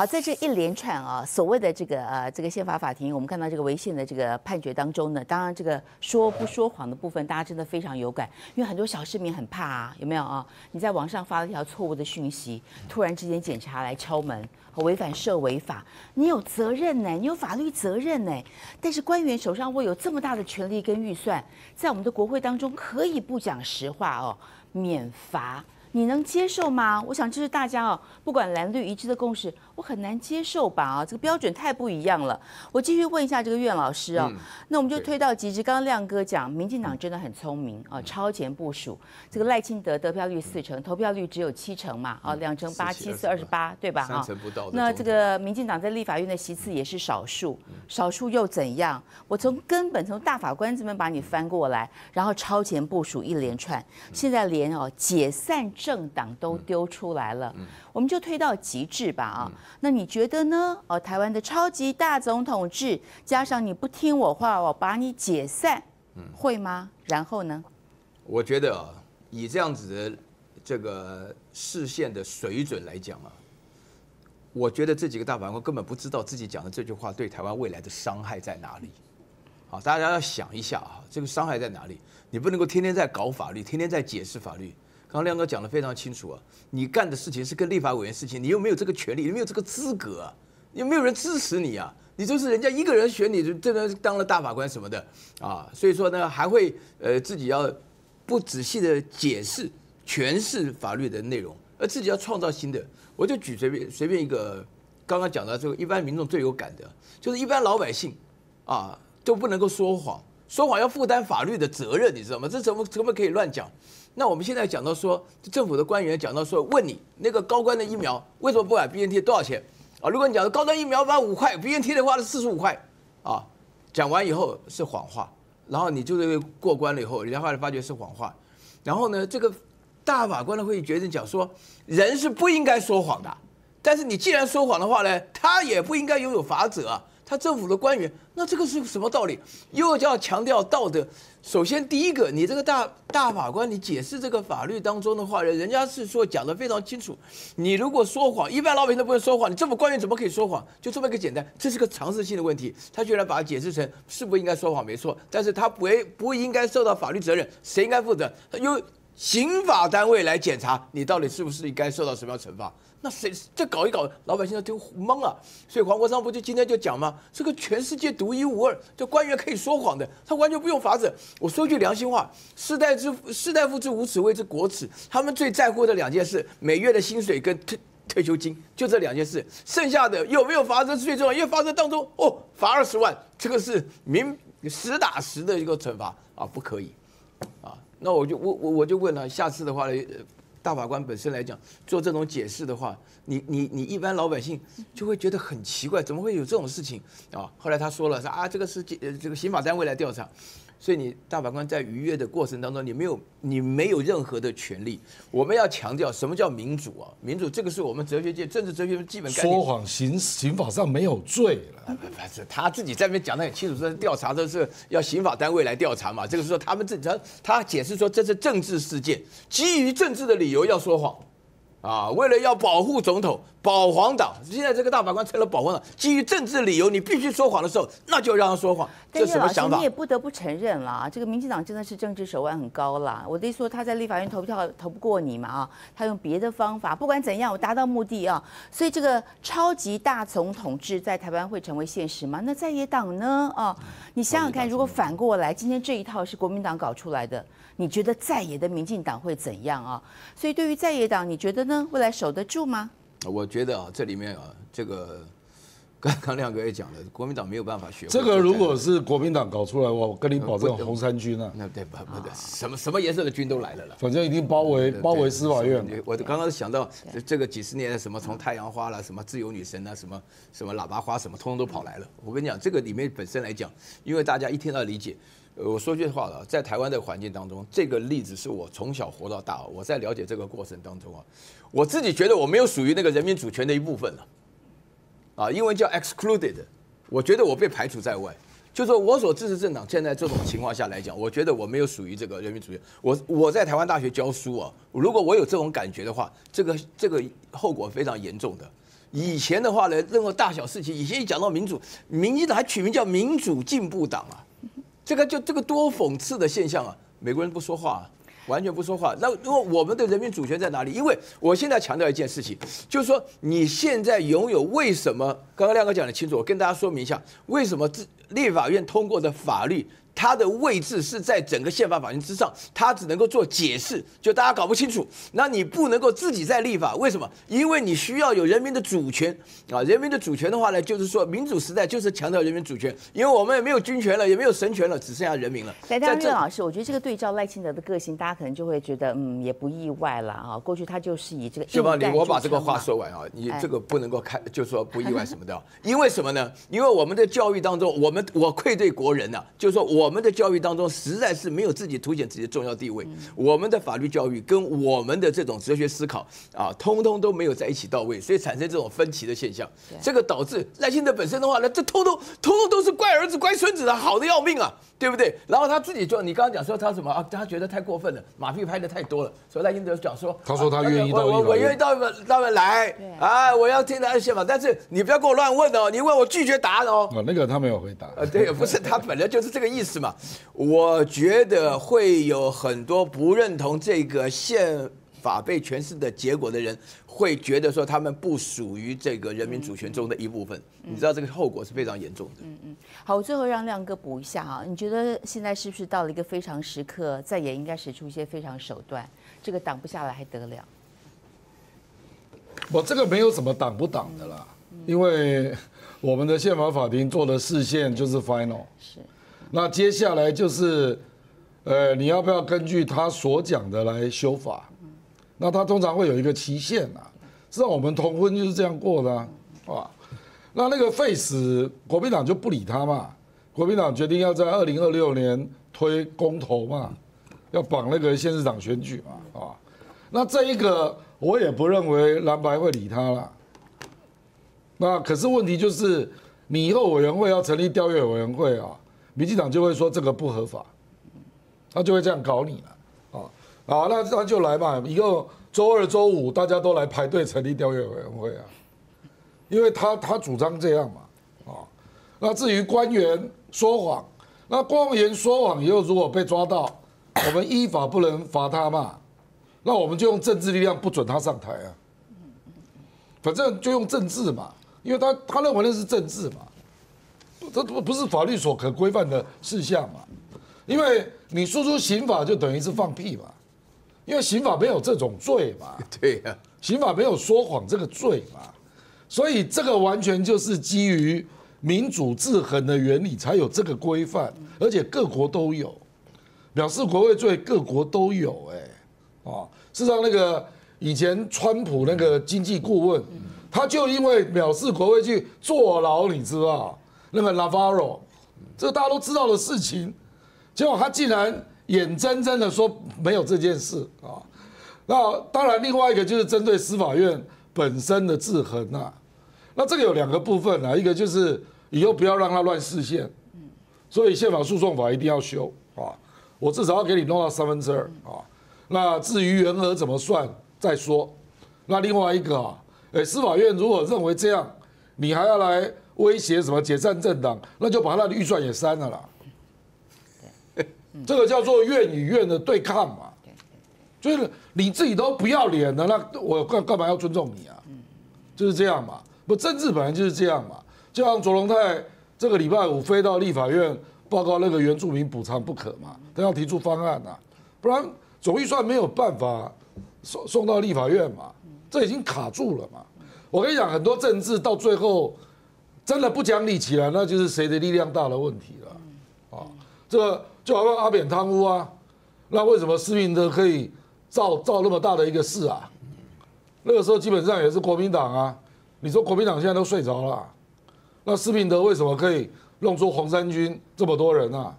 好，在这一连串啊，所谓的这个呃，这个宪法法庭，我们看到这个违宪的这个判决当中呢，当然这个说不说谎的部分，大家真的非常有感，因为很多小市民很怕啊，有没有啊？你在网上发了一条错误的讯息，突然之间检查来敲门，违反涉违法，你有责任呢，你有法律责任呢。但是官员手上握有这么大的权力跟预算，在我们的国会当中可以不讲实话哦，免罚。你能接受吗？我想这是大家哦，不管蓝绿一致的共识，我很难接受吧？啊，这个标准太不一样了。我继续问一下这个苑老师哦，那我们就推到极致。刚刚亮哥讲，民进党真的很聪明啊，超前部署。这个赖清德得票率四成，投票率只有七成嘛，啊，两成八七四二十八，对吧？三成不到。那这个民进党在立法院的席次也是少数，少数又怎样？我从根本从大法官这边把你翻过来，然后超前部署一连串，现在连哦解散。政党都丢出来了，我们就推到极致吧啊！那你觉得呢？哦，台湾的超级大总统制，加上你不听我话，我把你解散，嗯会吗？然后呢？我觉得啊，以这样子的这个视线的水准来讲啊，我觉得这几个大法官根本不知道自己讲的这句话对台湾未来的伤害在哪里。好，大家要想一下啊，这个伤害在哪里？你不能够天天在搞法律，天天在解释法律。刚刚亮哥讲的非常清楚啊，你干的事情是跟立法委员事情，你又没有这个权利，有没有这个资格啊？有没有人支持你啊？你就是人家一个人选你，就真的当了大法官什么的啊？所以说呢，还会呃自己要不仔细的解释诠释法律的内容，而自己要创造新的。我就举随便随便一个，刚刚讲到这个一般民众最有感的，就是一般老百姓啊都不能够说谎，说谎要负担法律的责任，你知道吗？这怎么怎么可以乱讲？那我们现在讲到说，政府的官员讲到说，问你那个高官的疫苗为什么不买 B N T 多少钱啊？如果你讲的高端疫苗发五块，B N T 的话是四十五块啊，讲完以后是谎话，然后你就是过关了以后，人家后来发觉是谎话，然后呢，这个大法官的会议决定讲说，人是不应该说谎的，但是你既然说谎的话呢，他也不应该拥有法则。他政府的官员，那这个是什么道理？又要强调道德。首先，第一个，你这个大大法官，你解释这个法律当中的话，人家是说讲的非常清楚。你如果说谎，一般老百姓都不会说谎，你政府官员怎么可以说谎？就这么一个简单，这是个常识性的问题。他居然把它解释成是不应该说谎，没错，但是他不不应该受到法律责任，谁应该负责？由刑法单位来检查你到底是不是应该受到什么样惩罚。那谁这搞一搞，老百姓都懵了。所以黄国昌不就今天就讲吗？这个全世界独一无二，这官员可以说谎的，他完全不用法子。我说句良心话，世代之世代夫之无耻谓之国耻。他们最在乎的两件事：每月的薪水跟退退休金，就这两件事。剩下的有没有罚则是最重要，因为罚则当中哦，罚二十万，这个是明实打实的一个惩罚啊，不可以啊。那我就我我我就问了，下次的话呢？大法官本身来讲，做这种解释的话，你你你一般老百姓就会觉得很奇怪，怎么会有这种事情啊？后来他说了，说啊，这个是这个刑法单位来调查。所以你大法官在逾越的过程当中，你没有你没有任何的权利。我们要强调什么叫民主啊？民主这个是我们哲学界政治哲学基本概念。说谎刑刑法上没有罪了。不是他自己在那边讲的很清楚，说调查的是要刑法单位来调查嘛。这个是说他们自他他解释说这是政治事件，基于政治的理由要说谎。啊，为了要保护总统、保皇党，现在这个大法官成了保皇党，基于政治理由，你必须说谎的时候，那就让他说谎。这什么想法？你也不得不承认了，这个民进党真的是政治手腕很高了。我的意思说，他在立法院投票投不过你嘛啊，他用别的方法，不管怎样，我达到目的啊。所以这个超级大总统制在台湾会成为现实吗？那在野党呢？啊，你想想看，如果反过来，今天这一套是国民党搞出来的。你觉得在野的民进党会怎样啊？所以对于在野党，你觉得呢？未来守得住吗？我觉得啊，这里面啊，这个刚 刚亮哥也讲了，国民党没有办法学。这个如果是国民党搞出来我跟你保证，红三军啊，那对不不对，什么什么颜色的军都来了了，反正一定包围包围司法院。我刚刚想到这个几十年什么从太阳花了，什么自由女神啊，什么什么喇叭花，什么通通都跑来了。我跟你讲，这个里面本身来讲，因为大家一听到理解。我说句话了，在台湾的环境当中，这个例子是我从小活到大。我在了解这个过程当中啊，我自己觉得我没有属于那个人民主权的一部分了，啊，啊英文叫 excluded，我觉得我被排除在外。就说我所支持政党，现在这种情况下来讲，我觉得我没有属于这个人民主义。我我在台湾大学教书啊，如果我有这种感觉的话，这个这个后果非常严重的。以前的话呢，任何大小事情，以前一讲到民主，民进党还取名叫民主进步党啊，这个就这个多讽刺的现象啊！美国人不说话、啊，完全不说话。那如果我们的人民主权在哪里？因为我现在强调一件事情，就是说你现在拥有为什么？刚刚亮哥讲的清楚，我跟大家说明一下，为什么立法院通过的法律。它的位置是在整个宪法法庭之上，他只能够做解释，就大家搞不清楚。那你不能够自己在立法，为什么？因为你需要有人民的主权啊！人民的主权的话呢，就是说民主时代就是强调人民主权，因为我们也没有军权了，也没有神权了，只剩下人民了。来，当然，老师，我觉得这个对照赖清德的个性，大家可能就会觉得，嗯，也不意外了啊。过去他就是以这个。是吧？你我把这个话说完啊，你这个不能够开，就说不意外什么的。因为什么呢？因为我们的教育当中，我们我愧对国人呐，就是说我们的教育当中实在是没有自己凸显自己的重要地位。我们的法律教育跟我们的这种哲学思考啊，通通都没有在一起到位，所以产生这种分歧的现象。这个导致赖清德本身的话呢，这通通通通都是乖儿子乖孙子的，好的要命啊，对不对？然后他自己就你刚刚讲说他什么啊？他觉得太过分了，马屁拍的太多了，所以赖清德讲说，他说他愿意到我我愿意到到来啊，我要听他的宪法，但是你不要给我乱问哦，你问我拒绝答案哦。啊，那个他没有回答。呃，对，不是他本来就是这个意思嘛。我觉得会有很多不认同这个宪法被诠释的结果的人，会觉得说他们不属于这个人民主权中的一部分。你知道这个后果是非常严重的。嗯嗯。好，我最后让亮哥补一下啊，你觉得现在是不是到了一个非常时刻，再也应该使出一些非常手段？这个挡不下来还得了？我这个没有什么挡不挡的啦，因为我们的宪法法庭做的视线就是 final。是。那接下来就是，呃，你要不要根据他所讲的来修法？那他通常会有一个期限啊，知道我们同婚就是这样过的啊。那那个废死国民党就不理他嘛，国民党决定要在二零二六年推公投嘛，要绑那个县市长选举嘛，啊。那这一个我也不认为蓝白会理他了。那可是问题就是，你以后委员会要成立调阅委员会啊。民进党就会说这个不合法，他就会这样搞你了，啊，啊，那那就来嘛，以后周二、周五大家都来排队成立调阅委员会啊，因为他他主张这样嘛，啊，那至于官员说谎，那官员说谎以后如果被抓到，我们依法不能罚他嘛，那我们就用政治力量不准他上台啊，反正就用政治嘛，因为他他认为那是政治嘛。这不不是法律所可规范的事项嘛？因为你输出刑法就等于是放屁嘛，因为刑法没有这种罪嘛。对呀，刑法没有说谎这个罪嘛，所以这个完全就是基于民主制衡的原理才有这个规范，而且各国都有，藐视国会罪各国都有哎，啊，事实上那个以前川普那个经济顾问，他就因为藐视国会去坐牢，你知道？那个 Navarro，这个大家都知道的事情，结果他竟然眼睁睁的说没有这件事啊！那当然，另外一个就是针对司法院本身的制衡啊。那这个有两个部分啊，一个就是以后不要让他乱视线，所以宪法诉讼法一定要修啊。我至少要给你弄到三分之二啊。那至于原额怎么算再说。那另外一个啊，哎，司法院如果认为这样，你还要来。威胁什么解散政党，那就把他的预算也删了啦。这个叫做院与院的对抗嘛。就是你自己都不要脸的，那我干干嘛要尊重你啊？就是这样嘛。不，政治本来就是这样嘛。就像卓龙泰这个礼拜五飞到立法院报告那个原住民补偿不可嘛，他要提出方案呐，不然总预算没有办法送送到立法院嘛，这已经卡住了嘛。我跟你讲，很多政治到最后。真的不讲理起来，那就是谁的力量大的问题了，啊，这个就好像阿扁贪污啊，那为什么施明德可以造造那么大的一个事啊？那个时候基本上也是国民党啊，你说国民党现在都睡着了，那施明德为什么可以弄出红三军这么多人啊？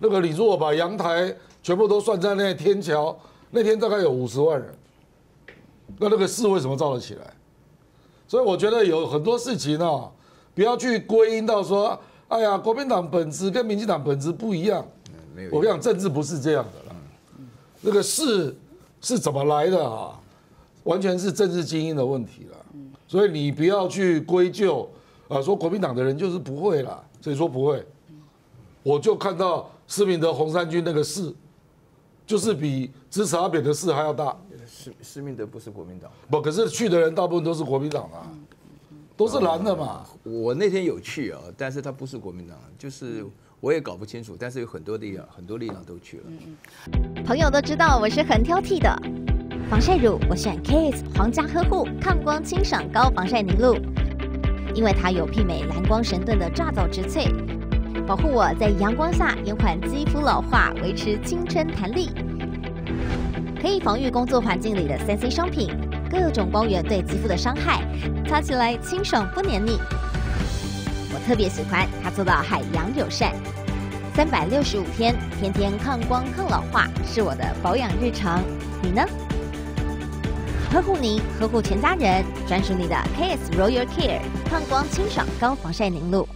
那个你如果把阳台全部都算在那天桥，那天大概有五十万人，那那个事为什么造得起来？所以我觉得有很多事情啊。不要去归因到说，哎呀，国民党本质跟民进党本质不一样。我跟你讲，政治不是这样的了。那个事是怎么来的啊？完全是政治精英的问题了。所以你不要去归咎啊，说国民党的人就是不会啦，谁说不会？我就看到施明德、红三军那个事，就是比支持阿扁的事还要大。施施明德不是国民党，不，可是去的人大部分都是国民党啊，都是蓝的嘛。我那天有去啊，但是他不是国民党，就是我也搞不清楚，但是有很多力量，很多力量都去了。朋友都知道我是很挑剔的，防晒乳我选 Kiss 皇家呵护抗光清爽高防晒凝露，因为它有媲美蓝光神盾的抓藻植萃，保护我在阳光下延缓肌肤老化，维持青春弹力。可以防御工作环境里的三 C 商品，各种光源对肌肤的伤害，擦起来清爽不黏腻。我特别喜欢它做到海洋友善，三百六十五天，天天抗光抗老化，是我的保养日常。你呢？呵护您，呵护全家人，专属你的 KS Royal Care 抗光清爽高防晒凝露。